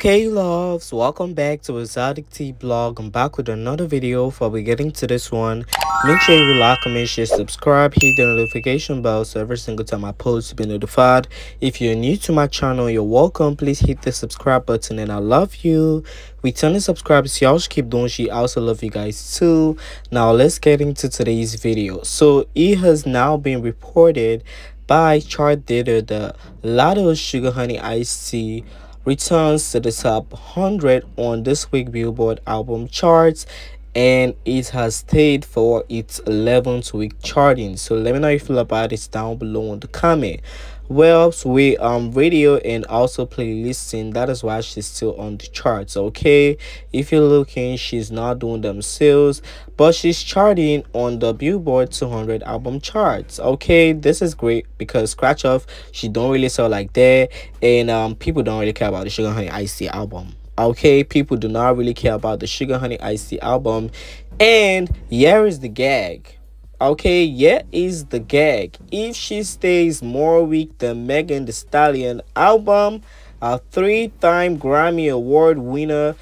Okay, loves, welcome back to Exotic Tea Blog. I'm back with another video. Before we get into this one, make sure you like, comment, share, subscribe, hit the notification bell so every single time I post, you be notified. If you're new to my channel, you're welcome. Please hit the subscribe button, and I love you. Returning subscribers, y'all should keep doing. She I also love you guys too. Now let's get into today's video. So it has now been reported by chart data the Latto Sugar Honey Iced Tea returns to the top 100 on this week Billboard album charts and it has stayed for its 11th week charting. So let me know how you feel about it down below in the comment well we um radio and also playlisting that is why she's still on the charts okay? If you're looking she's not doing them sales but she's charting on the billboard 200 album charts okay? This is great because scratch off she don't really sell like that and um people don't really care about the sugar honey icy album okay? People do not really care about the sugar honey icy album and here is the gag Okay, yeah, is the gag. If she stays more weak than Megan Thee Stallion album, a three-time Grammy Award winner,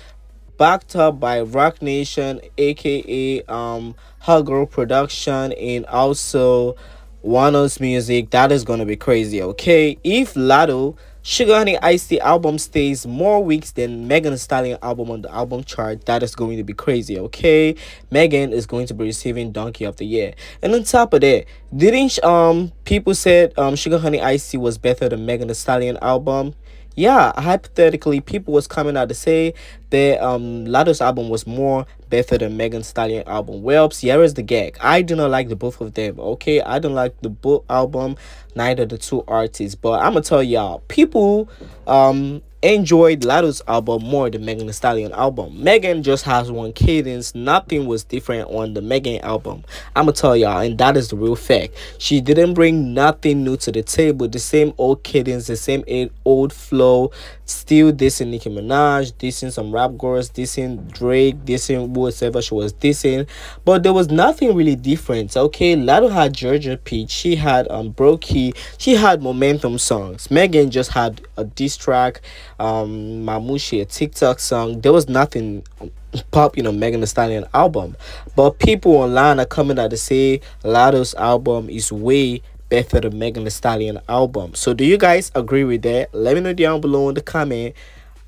backed up by Roc Nation, aka um Hugger Production, and also Warner's Music, that is gonna be crazy. Okay, if Latto Sugar Honey Icy album stays more weeks than Megan Thee Stallion album on the album chart. That is going to be crazy, okay? Megan is going to be receiving Donkey of the Year. And on top of that, didn't um people said um Sugar Honey Icy was better than Megan Thee Stallion album? yeah hypothetically people was coming out to say that um Latto's album was more better than Megan Stallion album well Sierra's the gag I do not like the both of them okay I don't like the both album neither the two artists but I'm gonna tell y'all people um enjoyed Latto's album more than Megan Thee Stallion album. Megan just has one cadence. Nothing was different on the Megan album. I'ma tell y'all, and that is the real fact. She didn't bring nothing new to the table. The same old cadence, the same old flow. Still dissing Nicki Minaj, dissing some rap girls, dissing Drake, dissing whatever she was dissing. But there was nothing really different. Okay, Latto had Georgia Peach. She had um Brokey. She had momentum songs. Megan just had a diss track um Mamushi, a TikTok song. There was nothing pop, you know, Megan Thee Stallion album. But people online are coming out to say Latto's album is way better than Megan Thee Stallion album. So do you guys agree with that? Let me know down below in the comment.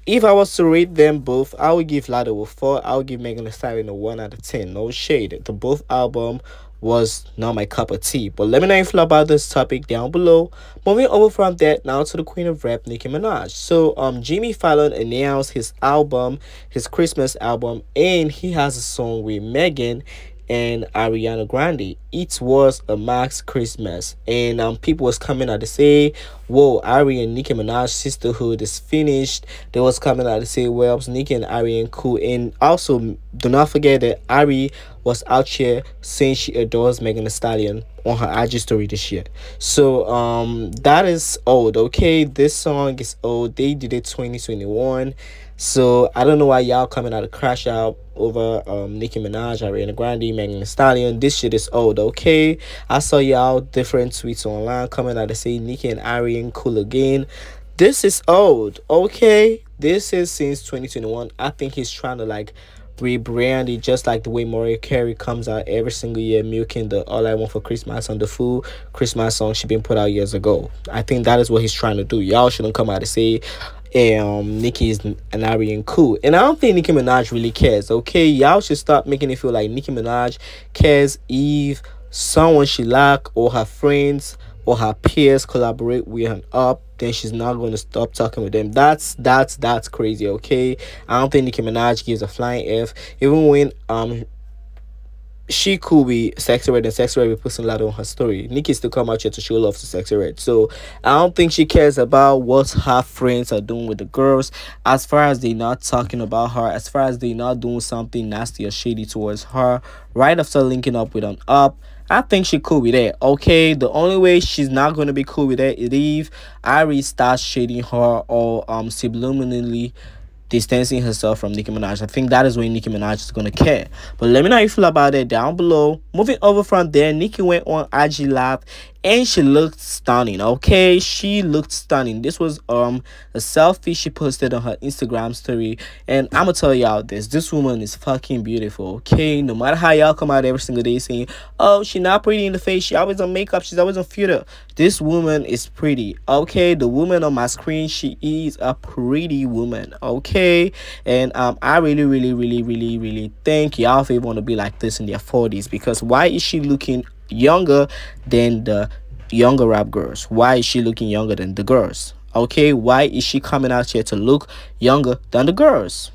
If I was to rate them both, I would give Latto a 4. I would give Megan Thee Stallion a 1 out of 10. No shade. The both album was not my cup of tea. But let me know if you about this topic down below. Moving over from that now to the queen of rap, Nicki Minaj. So um Jimmy Fallon announced his album, his Christmas album, and he has a song with Megan and Ariana Grande. It was a Max Christmas, and um, people was coming out to say, "Whoa, Ari and Nicki Minaj sisterhood is finished." They was coming out to say, "Well, Nicki and Ari and cool." And also, do not forget that Ari was out here saying she adores Megan Thee Stallion on her IG story this year. So um, that is old. Okay, this song is old. They did it 2021. So I don't know why y'all coming out of crash out over um Nicki Minaj, Ariana Grande, Megan Thee Stallion. This shit is old, okay? I saw y'all different tweets online coming out to say Nicki and Ariana cool again. This is old, okay? This is since 2021. I think he's trying to like rebrand it just like the way Mariah Carey comes out every single year milking the All I Want for Christmas on the full Christmas song she been put out years ago. I think that is what he's trying to do. Y'all shouldn't come out and say um Nicki is an Aryan cool. And I don't think Nicki Minaj really cares, okay? Y'all should stop making it feel like Nicki Minaj cares if someone she like or her friends or her peers collaborate with her up then she's not going to stop talking with them that's that's that's crazy okay i don't think nicki minaj gives a flying f even when um she could be sexy Red and sexy Red be posting a lot on her story. Nicki still come out here to show love to sexy Red. So I don't think she cares about what her friends are doing with the girls. As far as they're not talking about her, as far as they're not doing something nasty or shady towards her, right after linking up with an up. I think she cool with that. Okay, the only way she's not gonna be cool with that is if Ari starts shading her or um subliminally distancing herself from Nicki Minaj. I think that is when Nicki Minaj is gonna care. But let me know how you feel about it down below. Moving over from there, Nicki went on IG Live and she looked stunning okay? She looked stunning. This was um a selfie she posted on her instagram story. And i'm gonna tell y'all this this woman is fucking beautiful okay? No matter how y'all come out every single day saying oh she's not pretty in the face. She always on makeup. She's always on filter this woman is pretty okay? The woman on my screen she is a pretty woman okay? And um i really really really really really think y'all if want to be like this in their 40s because why is she looking younger than the younger rap girls. Why is she looking younger than the girls? Okay why is she coming out here to look younger than the girls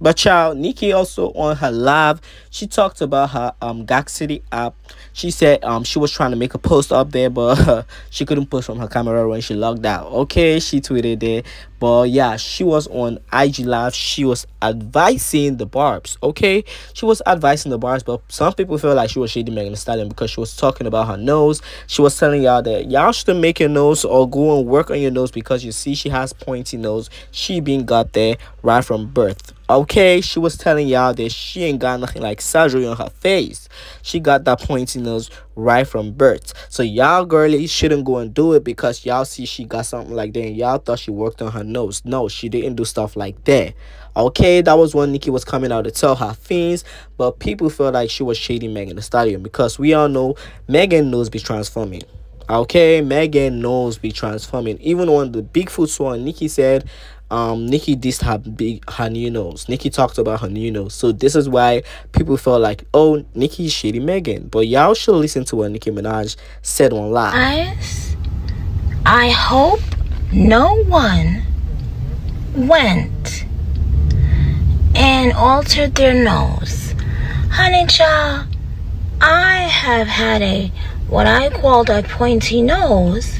but child, Nicki also on her live, she talked about her um Gag City app. She said um she was trying to make a post up there, but uh, she couldn't post from her camera when she logged out. Okay, she tweeted it, but yeah, she was on IG live. She was advising the Barbz. Okay, she was advising the Barbz, but some people feel like she was shady Megan Thee Stallion because she was talking about her nose. She was telling y'all that y'all shouldn't make your nose or go and work on your nose because you see she has pointy nose. She being got there right from birth Okay, she was telling y'all that she ain't got nothing like surgery on her face. She got that pointy nose right from birth. So y'all girlies shouldn't go and do it because y'all see she got something like that and y'all thought she worked on her nose. No, she didn't do stuff like that. Okay, that was when Nicki was coming out to tell her things, but people felt like she was shading Megan Thee Stallion because we all know Megan knows be transforming. Okay, Megan knows be transforming. Even when the Bigfoot swan, Nicki said, um Nicki dissed her big her new nose. Nicki talked about her new nose. So this is why people felt like, oh, Nicki's shady Megan. But y'all should listen to what Nicki Minaj said on live. I hope no one went and altered their nose. Honey child, I have had a what I called a pointy nose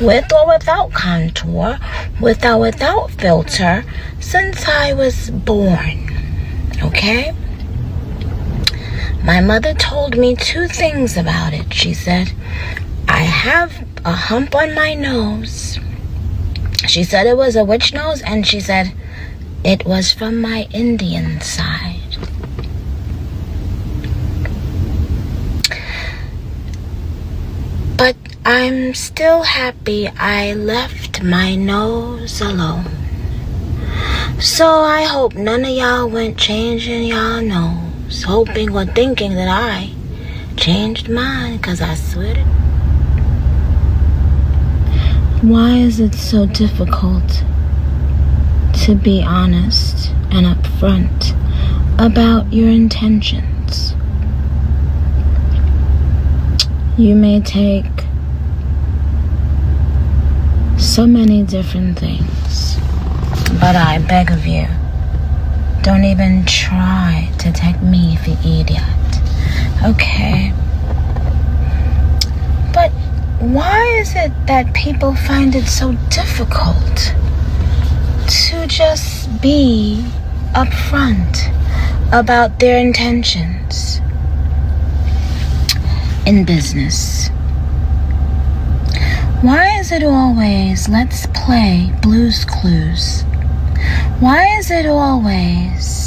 with or without contour, with or without filter, since I was born. Okay? My mother told me two things about it. She said, I have a hump on my nose. She said it was a witch nose, and she said it was from my Indian side. But I'm still happy I left my nose alone. So I hope none of y'all went changing y'all nose, hoping or thinking that I changed mine, cause I swear to Why is it so difficult to be honest and upfront about your intentions? You may take so many different things. But I beg of you, don't even try to take me for idiot. Okay? But why is it that people find it so difficult to just be upfront about their intentions in business? Why is it always let's play Blues Clues? Why is it always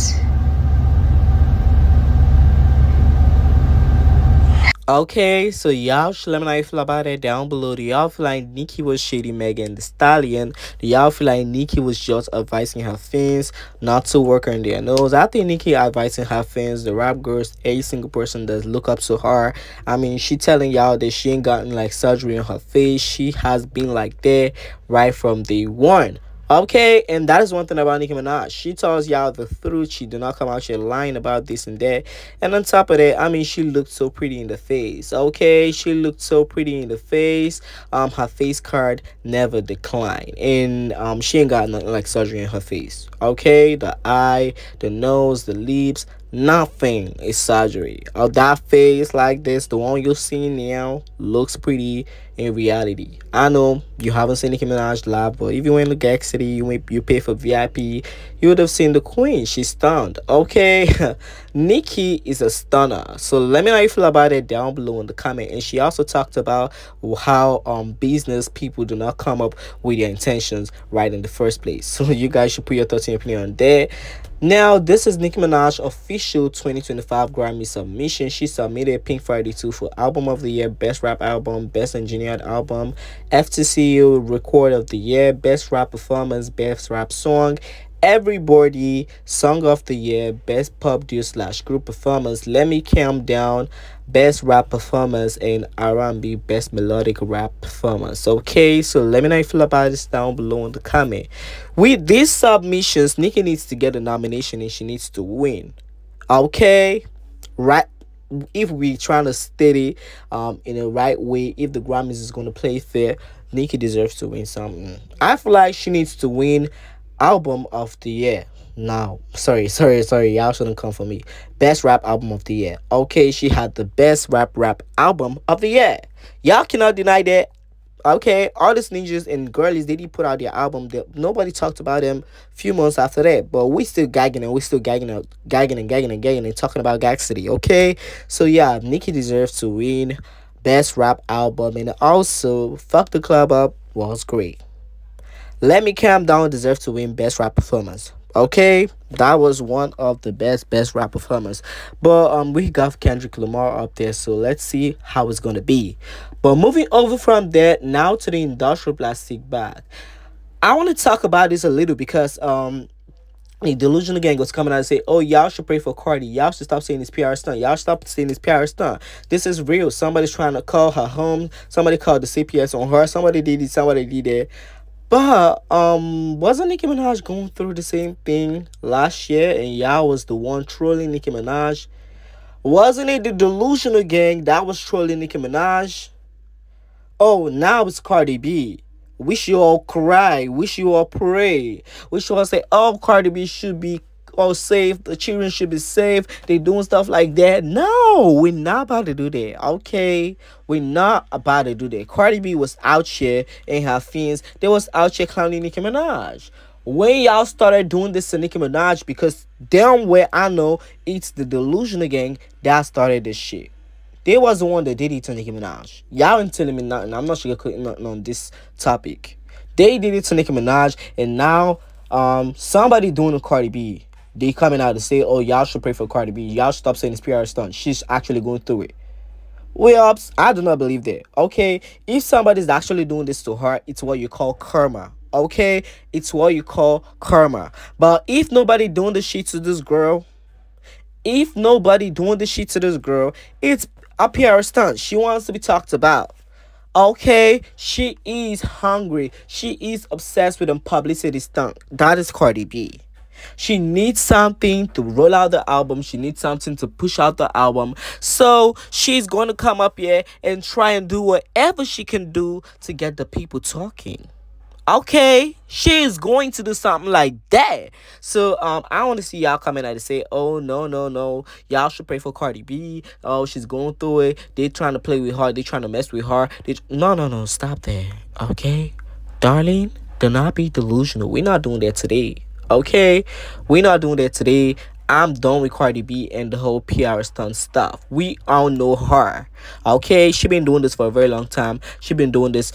Okay, so y'all should let me know how you feel about it down below. Do y'all feel like Nicki was shady Megan Thee Stallion? Do y'all feel like Nicki was just advising her fans not to work on their nose? I think Nicki advising her fans, the rap girls, every single person that look up to her. I mean, she telling y'all that she ain't gotten like surgery on her face. She has been like that right from day one. Okay, and that is one thing about Nicki Minaj. She tells y'all the truth. She do not come out here lying about this and that. And on top of that, I mean, she looked so pretty in the face. Okay, she looked so pretty in the face. Um, her face card never declined, and um, she ain't got nothing like surgery in her face. Okay, the eye, the nose, the lips, nothing is surgery. Oh, that face like this, the one you see now, looks pretty in reality. I know you haven't seen Nicki Minaj live, but if you went to Gag City, you you pay for VIP, you would have seen the queen. She's stunned. Okay, Nicki is a stunner. So let me know how you feel about it down below in the comment. And she also talked about how um business people do not come up with their intentions right in the first place. So you guys should put your thoughts and opinion on that Now, this is Nicki Minaj official 2025 Grammy submission. She submitted Pink Friday 2 for Album of the Year, Best Rap Album, Best Engineered Album, FTCU Record of the Year, Best Rap Performance, Best Rap Song, Everybody Song of the Year, Best Pop Duo slash Group Performance, Let Me Calm Down, Best Rap Performance, and R&B Best Melodic Rap Performance. Okay, so let me know how you feel about this down below in the comment. With these submissions, Nicki needs to get a nomination and she needs to win. Okay, right if we trying to steady um in the right way if the grammys is going to play fair Nicki deserves to win something. I feel like she needs to win album of the year. Now sorry sorry sorry y'all shouldn't come for me. Best rap album of the year. Okay she had the best rap rap album of the year. Y'all cannot deny that okay all these ninjas and girlies they did put out their album. That nobody talked about them a few months after that but we still gagging and we still gagging and gagging and gagging and gagging and talking about gag city okay? So yeah nicki deserves to win best rap album and also fuck the club up was great. Let Me Calm Down deserves to win Best Rap Performance. Okay, that was one of the best best rap performers. But um, we got Kendrick Lamar up there, so let's see how it's gonna be. But moving over from there now to the industrial plastic bag. I want to talk about this a little because um the delusional gang was coming out and say, "Oh, y'all should pray for Cardi. Y'all should stop saying this PR stunt. Y'all stop saying this PR stunt. This is real. Somebody's trying to call her home. Somebody called the CPS on her. Somebody did it. Somebody did it. But um, wasn't Nicki Minaj going through the same thing last year, and y'all was the one trolling Nicki Minaj? Wasn't it the delusional gang that was trolling Nicki Minaj? Oh, now it's Cardi B. Wish you all cry. Wish you all pray. Wish you all say, oh, Cardi B should be all safe. The children should be safe. They doing stuff like that. No, we're not about to do that. Okay, we're not about to do that. Cardi B was out here and her fans. They was out here clowning Nicki Minaj. When y'all started doing this to Nicki Minaj, because damn where I know it's the delusional gang that started this shit. They was the one that did it to Nicki Minaj. Y'all ain't telling me nothing. I'm not sure you're nothing on this topic. They did it to Nicki Minaj, and now um somebody doing a Cardi B they coming out to say, oh, y'all should pray for Cardi B. Y'all stop saying it's PR stunt. She's actually going through it. Well, I do not believe that. Okay, if somebody's actually doing this to her, it's what you call karma. Okay, it's what you call karma. But if nobody doing the shit to this girl, if nobody doing the shit to this girl, it's a PR stunt. She wants to be talked about. Okay, she is hungry. She is obsessed with a publicity stunt. That is Cardi B. She needs something to roll out the album. She needs something to push out the album. So she's going to come up here and try and do whatever she can do to get the people talking. Okay, she is going to do something like that. So um, I want to see y'all coming out and say, "Oh no, no, no, y'all should pray for Cardi B. Oh, she's going through it. They trying to play with her. They trying to mess with her. They no, no, no, stop that. Okay, darling, do not be delusional. We're not doing that today. Okay, we're not doing that today. I'm done with Cardi B and the whole PR stunt stuff. We all know her. Okay, she been doing this for a very long time. She been doing this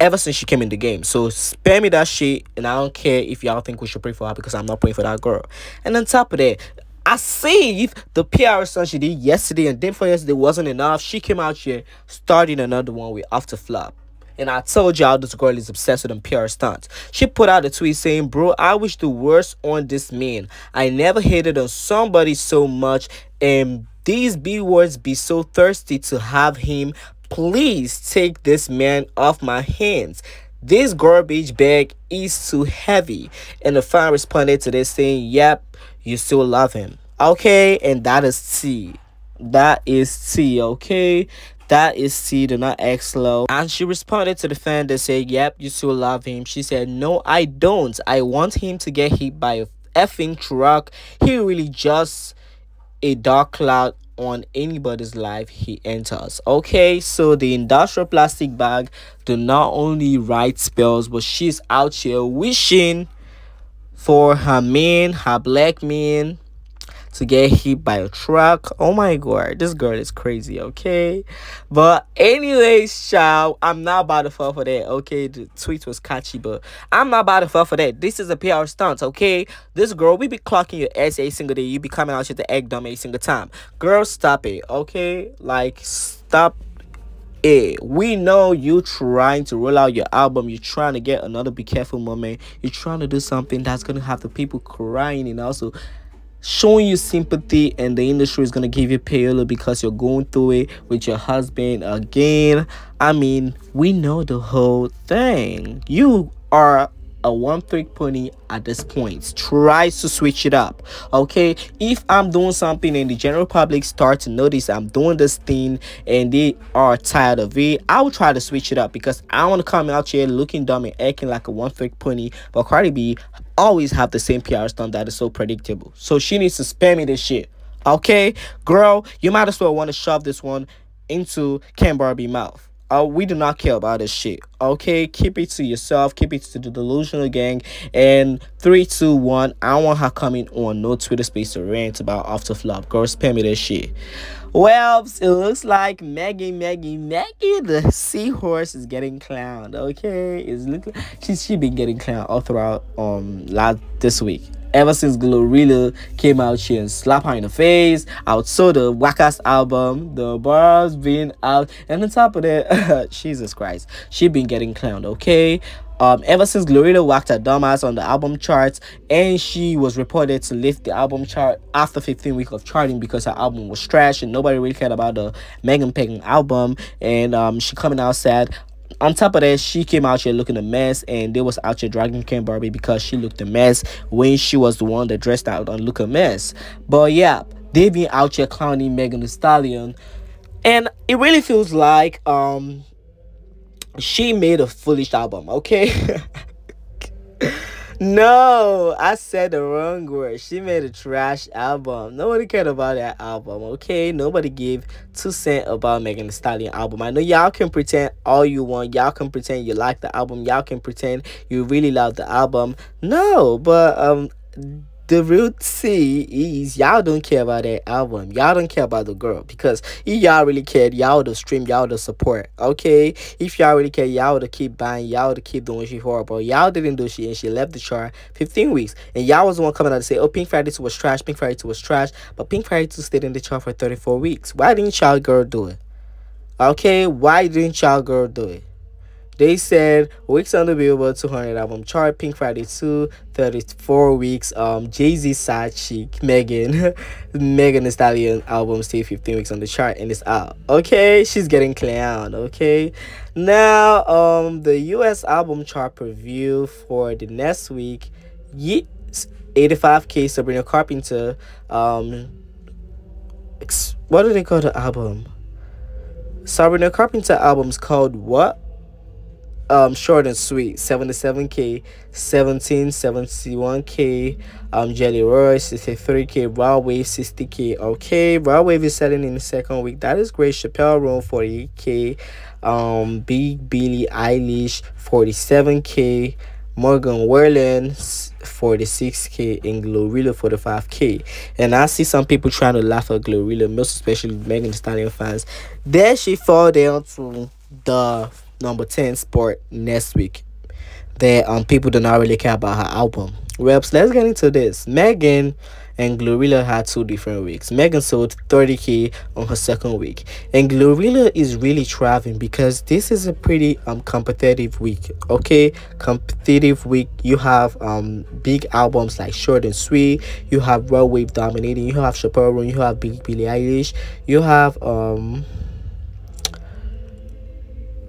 ever since she came in the game. So spare me that shit, and I don't care if y'all think we should pray for her because I'm not praying for that girl. And on top of that, I see the PR stunt she did yesterday and day for yesterday wasn't enough. She came out here starting another one with After Flop. And I told y'all this girl is obsessed with them PR stunts. She put out a tweet saying, Bro, I wish the worst on this man. I never hated on somebody so much. And these B words be so thirsty to have him. Please take this man off my hands. This garbage bag is too heavy. And the fan responded to this saying, Yep, you still love him. Okay, and that is T. That is T, okay? That is C, do not X low. And she responded to the fan that said, Yep, you still love him. She said, No, I don't. I want him to get hit by a effing truck. He really just a dark cloud on anybody's life he enters okay so the industrial plastic bag do not only write spells but she's out here wishing for her man her black man to get hit by a truck. Oh my god, this girl is crazy, okay? But anyways, child, I'm not about to fall for that, okay? The tweet was catchy, but I'm not about to fall for that. This is a PR stunt, okay? This girl, we be clocking your ass single day. You be coming out with the egg dumb a single time. Girl, stop it, okay? Like, stop it. We know you trying to roll out your album. You're trying to get another Be Careful moment. You're trying to do something that's gonna have the people crying and also showing you sympathy and the industry is going to give you payola because you're going through it with your husband again. I mean we know the whole thing. You are a one trick pony at this point. Try to switch it up okay? If i'm doing something and the general public start to notice i'm doing this thing and they are tired of it i will try to switch it up because i want to come out here looking dumb and acting like a one trick pony. But cardi b always have the same pr stunt that is so predictable so she needs to spam me this shit okay girl you might as well want to shove this one into Ken Barbie mouth uh, we do not care about this shit. Okay, keep it to yourself. Keep it to the delusional gang. And three, two, one. I want her coming on no Twitter space to rant about after flop. Girl, spam me this shit. Well, it looks like Maggie, Maggie, Maggie, the seahorse is getting clowned. Okay, it's looking she's she been getting clowned all throughout um last this week ever since Glorilla came out she and slap her in the face. Outsold the Wackass album, the bars been out, and on top of that, Jesus Christ, she been getting clowned, okay? Um, ever since Glorilla whacked her dumbass on the album charts, and she was reported to lift the album chart after 15 weeks of charting because her album was trash and nobody really cared about the Megan Pagan album, and um, she coming out sad. On top of that, she came out here looking a mess, and they was out here dragging Ken Barbie because she looked a mess when she was the one that dressed out and look a mess. But yeah, they been out here clowning Megan Thee Stallion, and it really feels like um she made a foolish album. Okay. No, I said the wrong word. She made a trash album. Nobody cared about that album, okay? Nobody gave two cent about Megan Thee Stallion album. I know y'all can pretend all you want. Y'all can pretend you like the album. Y'all can pretend you really love the album. No, but um the real T is y'all don't care about that album. Y'all don't care about the girl because if y'all really cared, y'all would stream, y'all would support. Okay, if y'all really care, y'all would keep buying, y'all would keep doing shit horrible. Y'all didn't do shit and she left the chart 15 weeks, and y'all was the one coming out to say, "Oh, Pink Friday 2 was trash. Pink Friday 2 was trash," but Pink Friday 2 stayed in the chart for 34 weeks. Why didn't y'all girl do it? Okay, why didn't y'all girl do it? They said weeks on the Billboard 200 album chart, Pink Friday 2, 34 weeks. Um, Jay Z side chick, Megan, Megan Thee Stallion album stay 15 weeks on the chart and it's out. Okay, she's getting clowned. Okay, now um the U.S. album chart preview for the next week. Yeet, 85k Sabrina Carpenter. Um, what do they call the album? Sabrina Carpenter album's called what? Um short and sweet. 77k 1771k um jelly roll 63k Rod Wave 60k okay Rod Wave is selling in the second week. That is great. Chappell Roan 48k um big billie eilish 47k morgan Wallen 46k and Glorilla 45k. And I see some people trying to laugh at Glorilla, most especially Megan Stallion fans. There she fall down to the number 10 sport next week that um people do not really care about her album. Well, so let's get into this. Megan and Glorilla had two different weeks. Megan sold 30k on her second week, and Glorilla is really thriving because this is a pretty um competitive week. Okay, competitive week. You have um big albums like Short and Sweet. You have Rod Wave dominating. You have Chappell You have Big Billie Eilish. You have um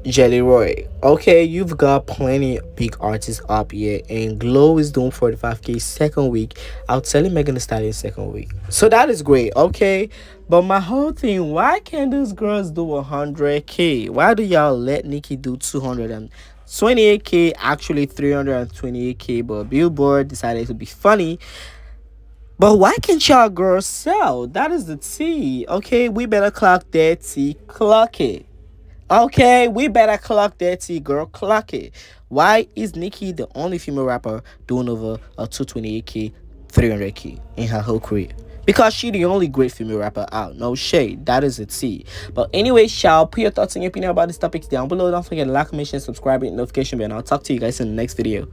Jelly Roll. Okay, you've got plenty big artists up here, and Glow is doing 45k second week. I'll tell you Megan Thee Stallion second week. So that is great, okay? But my whole thing, why can't these girls do 100k? Why do y'all let Nicki do 228k, actually 328k, but Billboard decided to be funny. But why can't y'all girls sell? That is the T. Okay, we better clock that T. Clock it. Okay, we better clock that T girl. Clock it. Why is Nicki the only female rapper doing over a 228k, 300k in her whole career? because she the only great female rapper out. No shade, that is a T. But anyway, y'all, put your thoughts and your opinion about this topics down below. Don't forget to like, comment, subscribe, and notification bell. And I'll talk to you guys in the next video.